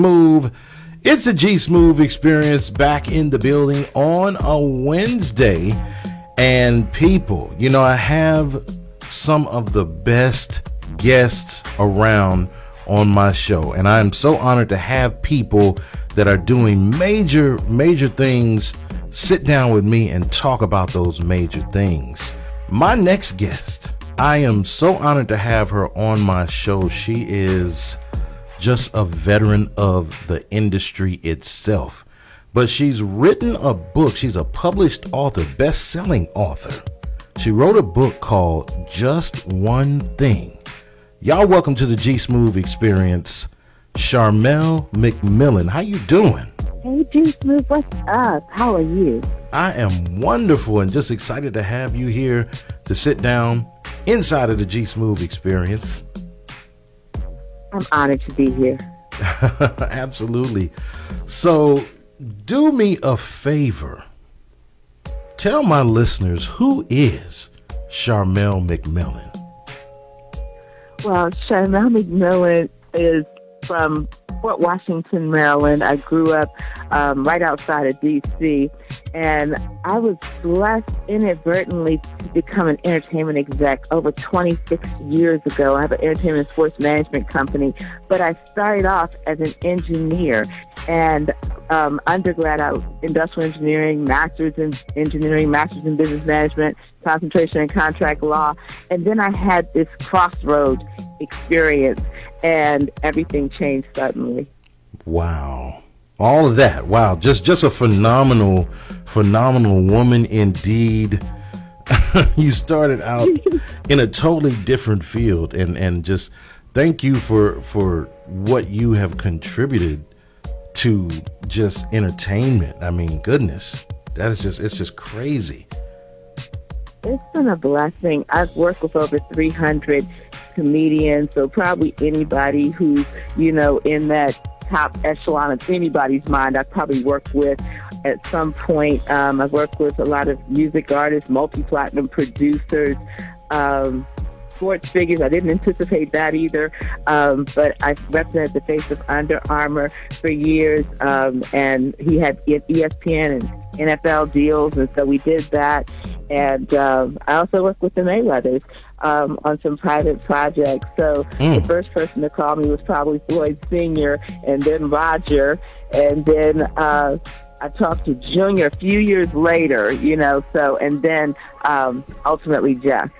Smoove. It's a G Smoove experience back in the building on a Wednesday. And people, you know, I have some of the best guests around on my show. And I'm so honored to have people that are doing major, major things sit down with me and talk about those major things. My next guest, I am so honored to have her on my show. She is just a veteran of the industry itself. But she's written a book. She's a published author, best selling author. She wrote a book called Just One Thing. Y'all welcome to the G Smoove experience. Charmel McMillan. How you doing? Hey G Smoove, what's up? How are you? I am wonderful and just excited to have you here to sit down inside of the G Smoove experience. I'm honored to be here. Absolutely. So, do me a favor. Tell my listeners who is Charmel McMillan? Well, Charmel McMillan is from Fort Washington, Maryland. I grew up um, right outside of D.C. And I was blessed inadvertently to become an entertainment exec over 26 years ago. I have an entertainment sports management company, but I started off as an engineer and um, undergrad out industrial engineering, master's in engineering, master's in business management, concentration in contract law, and then I had this crossroad experience, and everything changed suddenly. Wow all of that. Wow, just just a phenomenal, phenomenal woman indeed. you started out in a totally different field, and and just thank you for for what you have contributed to just entertainment. I mean, goodness, that is just it's just crazy. It's been a blessing. I've worked with over 300 comedians, so probably anybody who's, you know, in that top echelon of anybody's mind. I've probably worked with at some point. Um, I've worked with a lot of music artists, multi-platinum producers, um, sports figures. I didn't anticipate that either, um, but I represented the face of Under Armour for years, um, and he had ESPN and NFL deals, and so we did that. And um, I also worked with the Mayweathers um, on some private projects. So mm. the first person to call me was probably Floyd Sr. and then Roger. And then uh, I talked to Junior a few years later, you know, so, and then um, ultimately Jeff.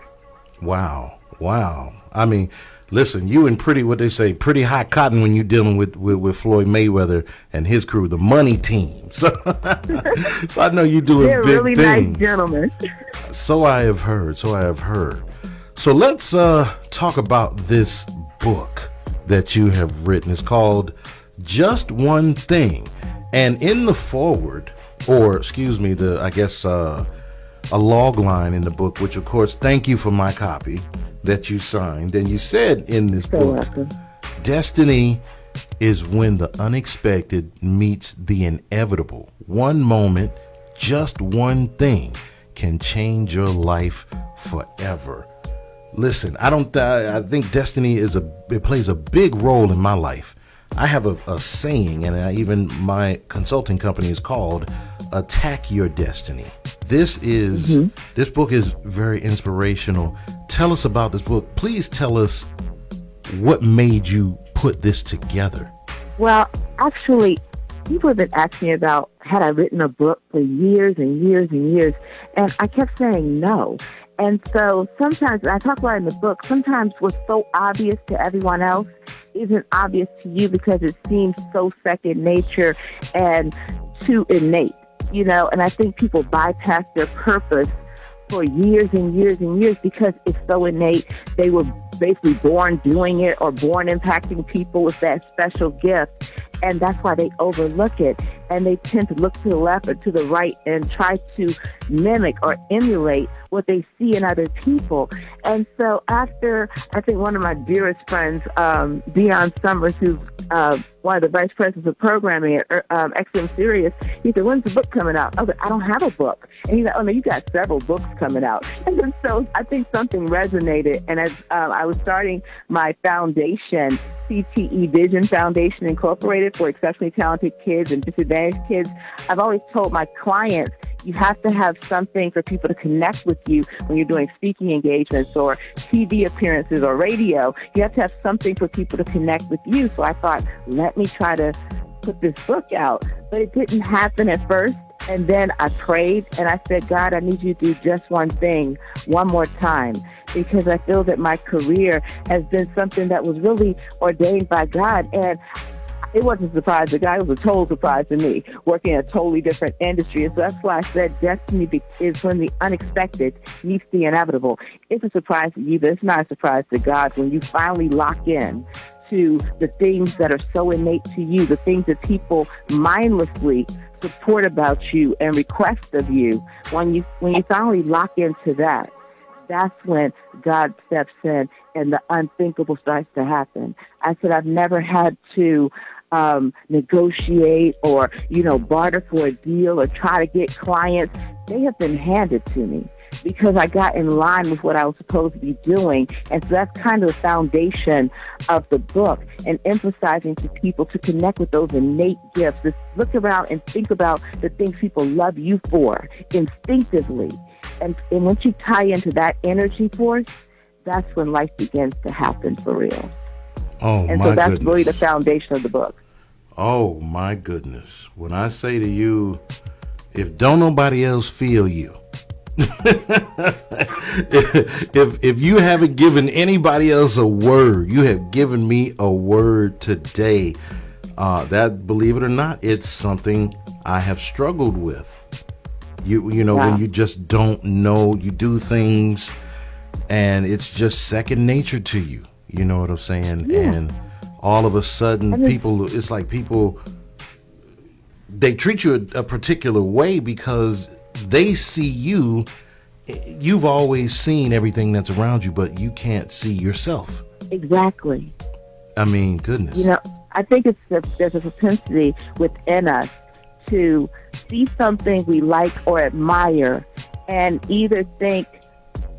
Wow. Wow. I mean, listen, you and pretty what they say, pretty hot cotton when you're dealing with, with, with Floyd Mayweather and his crew, the money team. So, so I know you're doing They're big really things. nice gentlemen. so I have heard. So I have heard. So let's uh, talk about this book that you have written. It's called Just One Thing. And in the forward, or excuse me, the I guess uh, a log line in the book, which of course, thank you for my copy that you signed. And you said in this so book, welcome. destiny is when the unexpected meets the inevitable. One moment, just one thing can change your life forever. Listen, I don't. Uh, I think destiny is a. It plays a big role in my life. I have a, a saying, and I, even my consulting company is called "Attack Your Destiny." This is mm-hmm. this book is very inspirational. Tell us about this book. Please tell us what made you put this together. Well, actually, people have been asking me about had I written a book for years and years and years, and I kept saying no. And so sometimes, I talk about in the book, sometimes what's so obvious to everyone else isn't obvious to you because it seems so second nature and too innate, you know, and I think people bypass their purpose for years and years and years because it's so innate. They were basically born doing it or born impacting people with that special gift. And that's why they overlook it. And they tend to look to the left or to the right and try to mimic or emulate what they see in other people. And so after, I think one of my dearest friends, um, Dion Summers, who's uh, one of the vice presidents of programming at er, um, XM Sirius, he said, when's the book coming out? I was like, I don't have a book. And he's like, oh, no, you got several books coming out. And so I think something resonated. And as um, I was starting my foundation, CTE Vision Foundation Incorporated for exceptionally talented kids and disadvantaged kids, I've always told my clients, you have to have something for people to connect with you when you're doing speaking engagements or TV appearances or radio. You have to have something for people to connect with you. So I thought, let me try to put this book out. But it didn't happen at first. And then I prayed and I said, God, I need you to do just one thing one more time because I feel that my career has been something that was really ordained by God. And it wasn't a surprise to guy. It was a total surprise to me, working in a totally different industry. And so that's why I said destiny is when the unexpected meets the inevitable. It's a surprise to you, but it's not a surprise to God when you finally lock in to the things that are so innate to you, the things that people mindlessly support about you and request of you. When you when you finally lock into that, that's when God steps in and the unthinkable starts to happen. I said I've never had to um, negotiate or, you know, barter for a deal or try to get clients. They have been handed to me because I got in line with what I was supposed to be doing. And so that's kind of the foundation of the book and emphasizing to people to connect with those innate gifts. Just look around and think about the things people love you for instinctively. And, and once you tie into that energy force, that's when life begins to happen for real. Oh, and so that's goodness. really the foundation of the book. Oh my goodness. When I say to you, if don't nobody else feel you, if if you haven't given anybody else a word, you have given me a word today. Uh, that believe it or not, it's something I have struggled with. You you know yeah. when you just don't know, you do things, and it's just second nature to you. You know what I'm saying? Yeah. And all of a sudden people it's like people they treat you a, a, particular way because they see you you've always seen everything that's around you but you can't see yourself exactly i mean goodness you know i think it's a, there's a propensity within us to see something we like or admire and either think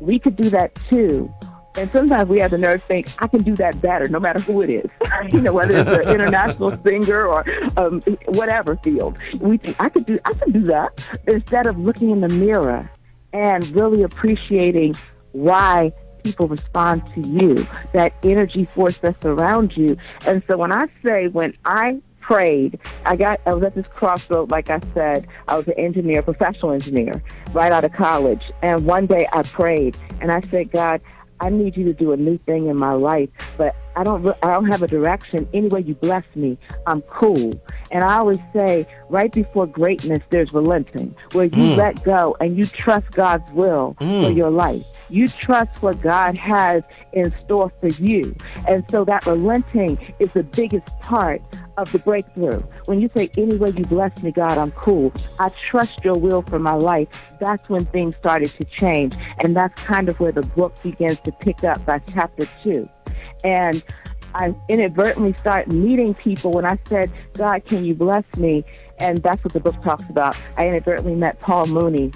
we could do that too and sometimes we have the nerve to think, I can do that better, no matter who it is. you know, whether it's an international singer or um, whatever field. We think, I could do, I can do that. Instead of looking in the mirror and really appreciating why people respond to you, that energy force that's around you. And so when I say, when I prayed. I got I was at this crossroad, like I said, I was an engineer, professional engineer, right out of college. And one day I prayed and I said, God, I need you to do a new thing in my life, but I don't I don't have a direction. Anyway, you bless me, I'm cool. And I always say, right before greatness, there's relenting, where you mm. let go and you trust God's will mm. for your life. You trust what God has in store for you. And so that relenting is the biggest part of the breakthrough. When you say, anyway, you bless me, God, I'm cool. I trust your will for my life. That's when things started to change. And that's kind of where the book begins to pick up by chapter two. And I inadvertently start meeting people when I said, God, can you bless me? And that's what the book talks about. I inadvertently met Paul Mooney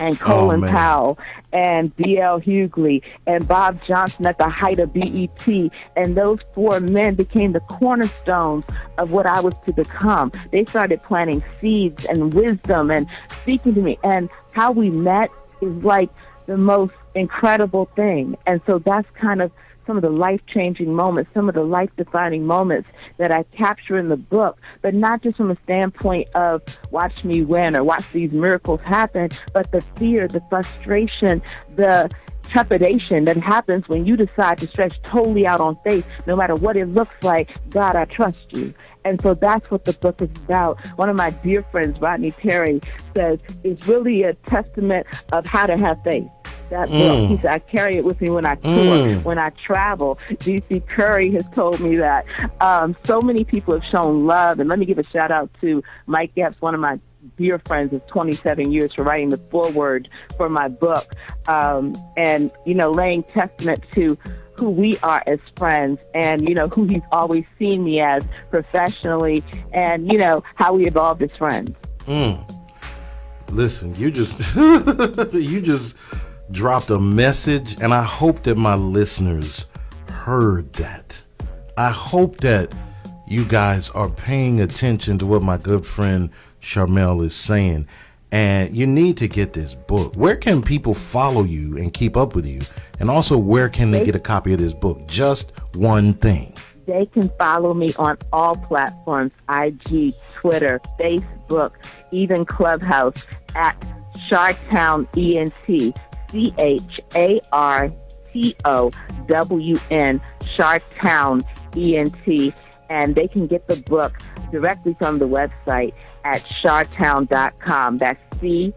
and oh, Colin oh, Powell and D.L. Hughley and Bob Johnson at the height of BET. And those four men became the cornerstones of what I was to become. They started planting seeds and wisdom and speaking to me. And how we met is like the most incredible thing. And so that's kind of some of the life changing moments, some of the life defining moments that I capture in the book, but not just from a standpoint of watch me win or watch these miracles happen, but the fear, the frustration, the trepidation that happens when you decide to stretch totally out on faith, no matter what it looks like. God, I trust you. And so that's what the book is about. One of my dear friends, Rodney Perry, says it's really a testament of how to have faith that mm. book. He said, I carry it with me when I tour, mm. when I travel. D.C. Curry has told me that um, so many people have shown love. And let me give a shout out to Mike Epps, one of my dear friends of 27 years for writing the foreword for my book, um, and you know, laying testament to who we are as friends and, you know, who he's always seen me as professionally and, you know, how we evolved as friends. Mm. Listen, you just you just dropped a message and I hope that my listeners heard that. I hope that you guys are paying attention to what my good friend Charmel is saying and you need to get this book. Where can people follow you and keep up with you? And also, where can they get a copy of this book? Just one thing. They can follow me on all platforms IG, Twitter, Facebook, even Clubhouse at Chartown ENT, C H A R T O W N, Chartown ENT. And they can get the book directly from the website at chartown.com. That's C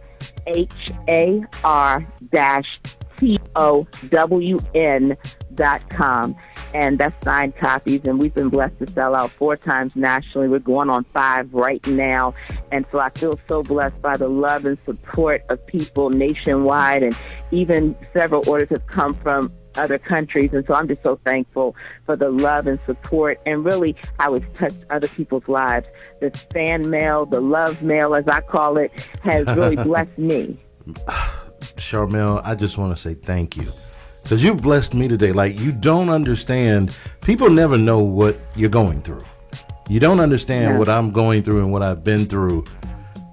H A R dash T O W N dot com. And that's signed copies, and we've been blessed to sell out four times nationally. We're going on five right now. And so I feel so blessed by the love and support of people nationwide, and even several orders have come from other countries. And so I'm just so thankful for the love and support and really how it's touched other people's lives. The fan mail, the love mail, as I call it, has really blessed me. Charmel, I just want to say thank you. Because you've blessed me today. Like, you don't understand. People never know what you're going through. You don't understand yeah. what I'm going through and what I've been through.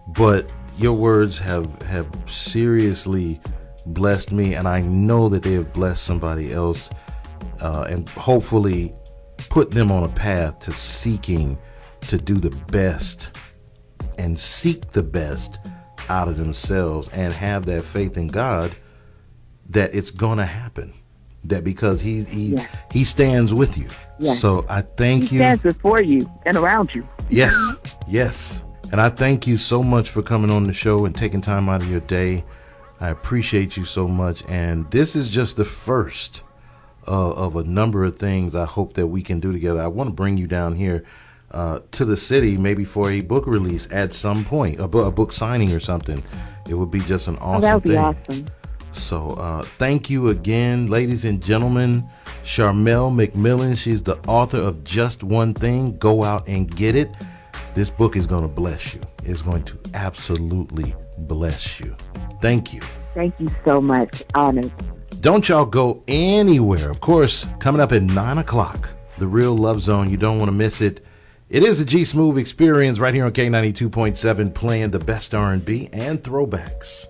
But your words have, have seriously blessed me, and I know that they have blessed somebody else, uh, and hopefully put them on a path to seeking to do the best and seek the best out of themselves and have that faith in God that it's going to happen. That because he he yeah. he stands with you. Yeah. So I thank he you. He stands before you and around you. Yes, yes. And I thank you so much for coming on the show and taking time out of your day I appreciate you so much. And this is just the first uh, of a number of things I hope that we can do together. I want to bring you down here uh, to the city, maybe for a book release at some point, a, bu- a book signing or something. It would be just an awesome oh, that would thing. Be awesome. So uh, thank you again, ladies and gentlemen. Charmel McMillan, she's the author of Just One Thing. Go out and get it. This book is going to bless you. It's going to absolutely bless you. Thank you. Thank you so much. Honored. Don't y'all go anywhere. Of course, coming up at 9 o'clock, The Real Love Zone. You don't want to miss it. It is a G Smoove experience right here on K92.7 playing the best R&B and throwbacks.